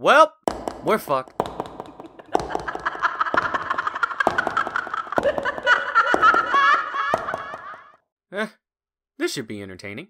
Well, we're fucked. eh, this should be entertaining.